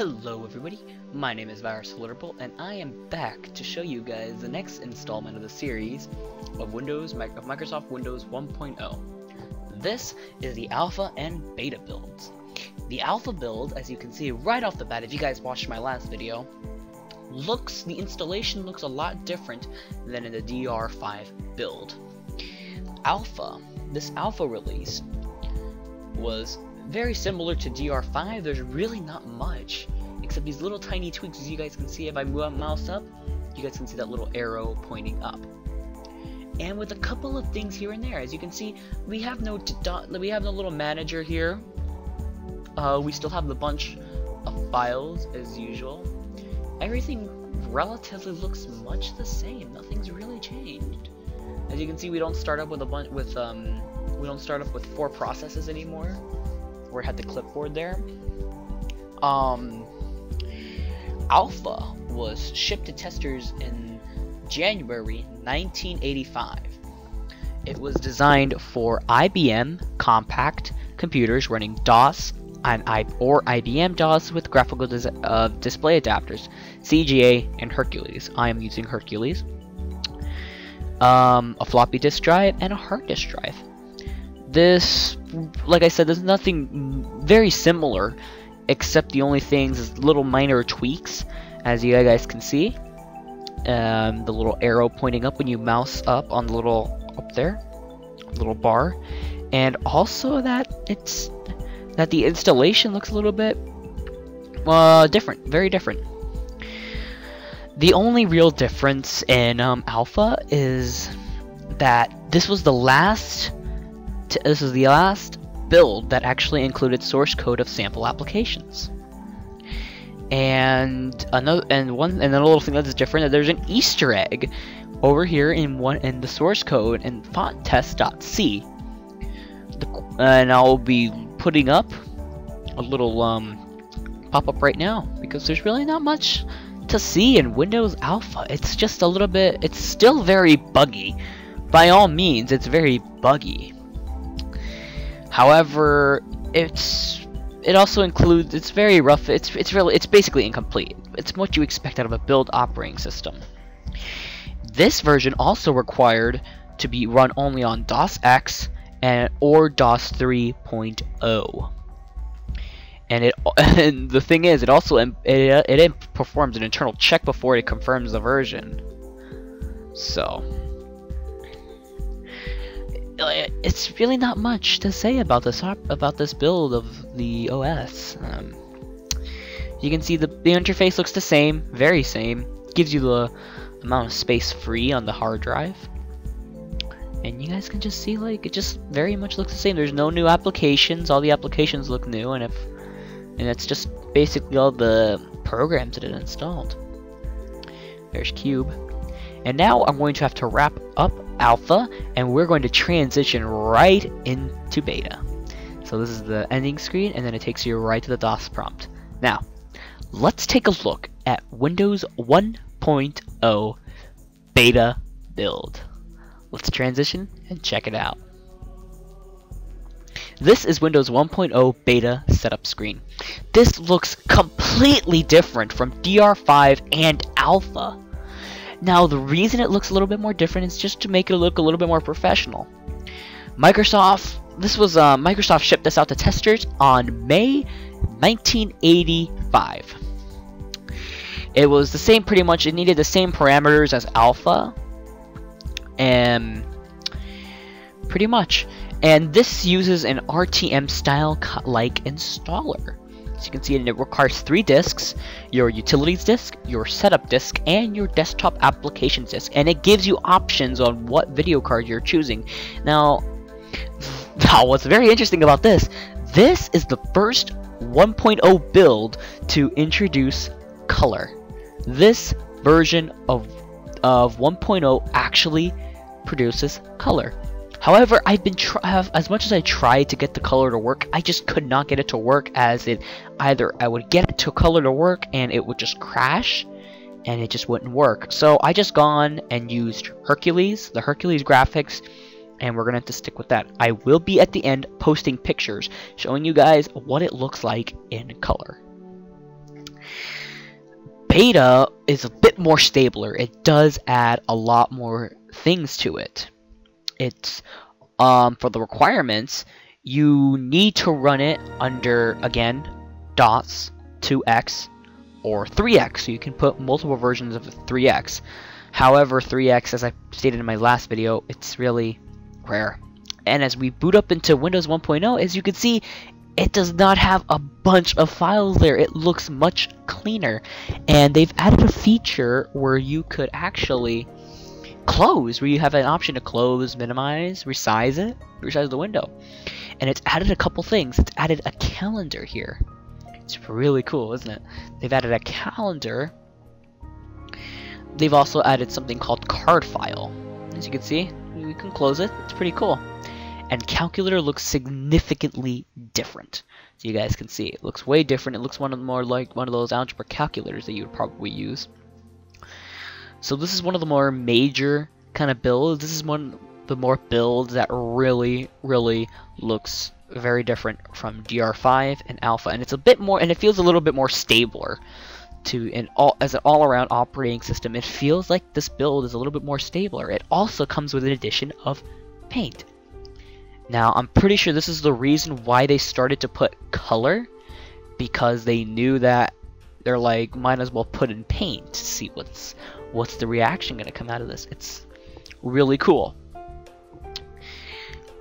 Hello everybody, my name is Virusalertable, and I am back to show you guys the next installment of the series of Windows of Microsoft Windows 1.0. This is the alpha and beta builds. The alpha build, as you can see right off the bat, if you guys watched my last video, looks the installation looks a lot different than in the DR5 build. Alpha, this alpha release was very similar to DR5, there's really not much, except these little tiny tweaks, as you guys can see if I move my mouse up, you guys can see that little arrow pointing up. And with a couple of things here and there, as you can see, we have no we have no little manager here. Uh, we still have the bunch of files as usual. Everything relatively looks much the same. Nothing's really changed. As you can see, we don't start up with a bunch with um, we don't start up with four processes anymore where it had the clipboard there. Um, Alpha was shipped to testers in January 1985. It was designed for IBM Compaq computers running DOS and I or IBM DOS with graphical dis uh, display adapters, CGA and Hercules. I am using Hercules. Um, a floppy disk drive and a hard disk drive. This, like I said, there's nothing very similar, except the only things is little minor tweaks, as you guys can see. Um, the little arrow pointing up when you mouse up on the little up there, little bar, and also that it's that the installation looks a little bit uh, different, very different. The only real difference in um, Alpha is that this was the last this is the last build that actually included source code of sample applications. And another and one and another little thing that's different that there's an Easter egg over here in one in the source code in fonttest.c. And I'll be putting up a little um, pop-up right now because there's really not much to see in Windows Alpha. It's just a little bit. It's still very buggy. By all means, it's very buggy. However, it's it also includes it's very rough. It's it's really it's basically incomplete. It's what you expect out of a build operating system. This version also required to be run only on DOS X and or DOS 3.0. And it and the thing is, it also it, it performs an internal check before it confirms the version. So it's really not much to say about this about this build of the OS. Um, you can see the, the interface looks the same, very same. Gives you the amount of space free on the hard drive. And you guys can just see like it just very much looks the same. There's no new applications. All the applications look new, and if and it's just basically all the programs that it installed. There's Cube. And now I'm going to have to wrap up alpha and we're going to transition right into beta. So this is the ending screen and then it takes you right to the DOS prompt. Now, let's take a look at Windows 1.0 beta build. Let's transition and check it out. This is Windows 1.0 beta setup screen. This looks completely different from DR5 and alpha. Now, the reason it looks a little bit more different is just to make it look a little bit more professional. Microsoft, this was, uh, Microsoft shipped this out to testers on May 1985. It was the same, pretty much, it needed the same parameters as Alpha, and pretty much. And this uses an RTM style like installer. As you can see, it requires three disks, your utilities disk, your setup disk, and your desktop applications disk. And it gives you options on what video card you're choosing. Now, now what's very interesting about this, this is the first 1.0 build to introduce color. This version of, of 1.0 actually produces color. However, I've been have, as much as I tried to get the color to work, I just could not get it to work as it either I would get it to color to work and it would just crash and it just wouldn't work. So I just gone and used Hercules, the Hercules graphics, and we're gonna have to stick with that. I will be at the end posting pictures showing you guys what it looks like in color. beta is a bit more stabler. It does add a lot more things to it. It's um, for the requirements, you need to run it under again DOS 2x or 3x. So you can put multiple versions of 3x. However, 3x, as I stated in my last video, it's really rare. And as we boot up into Windows 1.0, as you can see, it does not have a bunch of files there. It looks much cleaner. And they've added a feature where you could actually close, where you have an option to close, minimize, resize it, resize the window. And it's added a couple things. It's added a calendar here. It's really cool, isn't it? They've added a calendar. They've also added something called Cardfile. As you can see, we can close it. It's pretty cool and calculator looks significantly different. So you guys can see it looks way different. It looks one of the more like one of those algebra calculators that you would probably use. So this is one of the more major kind of builds. This is one of the more builds that really, really looks very different from DR5 and Alpha, and it's a bit more, and it feels a little bit more stabler to an all as an all-around operating system. It feels like this build is a little bit more stabler. It also comes with an addition of paint. Now, I'm pretty sure this is the reason why they started to put color, because they knew that they're like, might as well put in paint to see what's what's the reaction going to come out of this. It's really cool.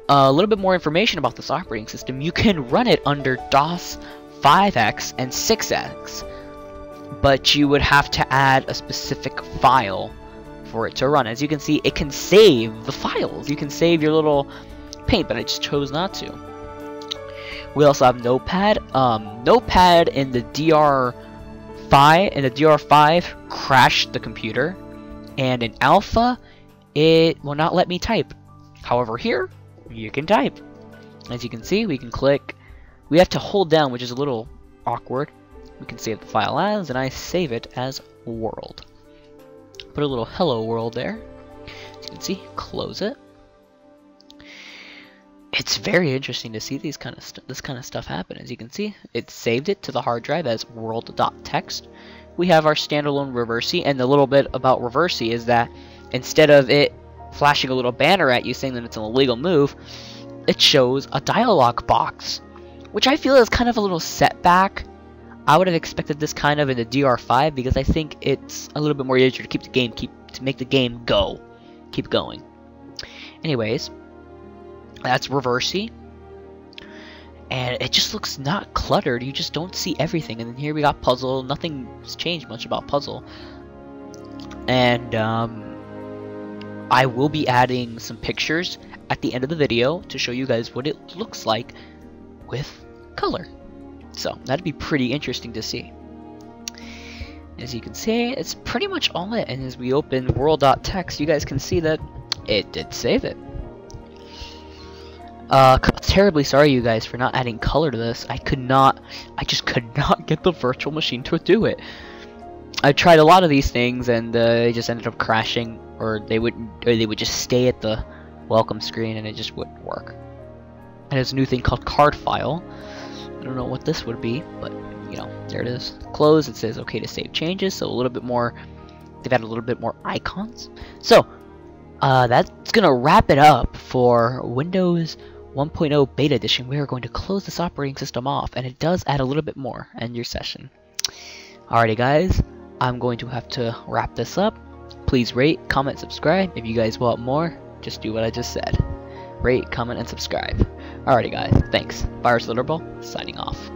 Uh, a little bit more information about this operating system. You can run it under DOS 5x and 6x, but you would have to add a specific file for it to run. As you can see, it can save the files. You can save your little paint, but I just chose not to. We also have Notepad. Um, Notepad in the DR5 in the DR5 crashed the computer, and in Alpha, it will not let me type. However, here you can type. As you can see, we can click. We have to hold down, which is a little awkward. We can save the file as, and I save it as world. Put a little hello world there. As you can see, close it it's very interesting to see these kind of this kind of stuff happen. As you can see, it saved it to the hard drive as world.txt. We have our standalone Reversi, and the little bit about Reversi is that instead of it flashing a little banner at you saying that it's an illegal move, it shows a dialog box, which I feel is kind of a little setback. I would have expected this kind of in the DR5 because I think it's a little bit more easier to keep the game keep to make the game go, keep going. Anyways, that's Reversi. And it just looks not cluttered. You just don't see everything. And then here we got Puzzle. Nothing's changed much about Puzzle. And um, I will be adding some pictures at the end of the video to show you guys what it looks like with color. So that'd be pretty interesting to see. As you can see, it's pretty much all it. And as we open world.txt, you guys can see that it did save it. Uh, terribly sorry you guys for not adding color to this. I could not, I just could not get the virtual machine to do it. I tried a lot of these things and uh, they just ended up crashing, or they would, or they would just stay at the welcome screen and it just wouldn't work. And there's a new thing called Cardfile. I don't know what this would be, but you know, there it is. Close. It says okay to save changes, so a little bit more. They've added a little bit more icons. So uh, that's gonna wrap it up for Windows 1.0 beta edition, we are going to close this operating system off, and it does add a little bit more in your session. Alrighty guys, I'm going to have to wrap this up. Please rate, comment, subscribe. If you guys want more, just do what I just said. Rate, comment, and subscribe. Alrighty guys, thanks. Virusalertable, signing off.